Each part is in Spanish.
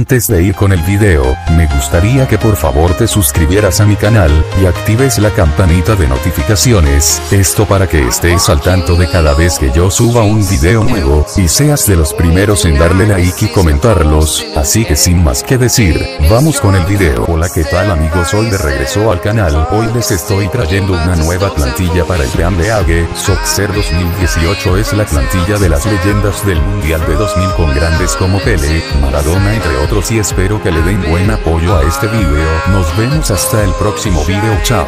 Antes de ir con el video, me gustaría que por favor te suscribieras a mi canal, y actives la campanita de notificaciones, esto para que estés al tanto de cada vez que yo suba un video nuevo, y seas de los primeros en darle like y comentarlos, así que sin más que decir, vamos con el video. Hola qué tal amigos hoy de regreso al canal, hoy les estoy trayendo una nueva plantilla para el Gran League, Soccer 2018 es la plantilla de las leyendas del Mundial de 2000 con grandes como Pele, Maradona entre otros y espero que le den buen apoyo a este video, nos vemos hasta el próximo video chao.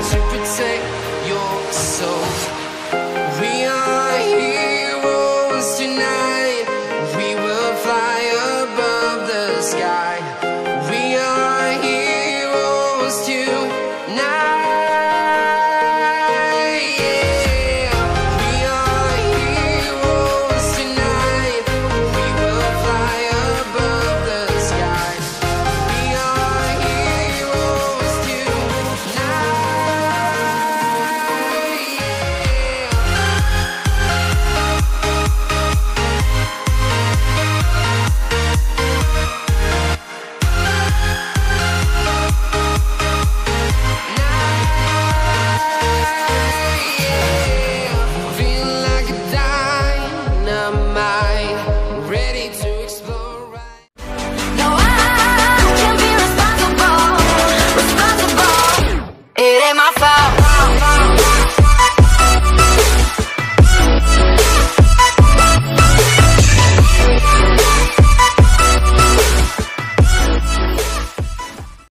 Ain't my fault.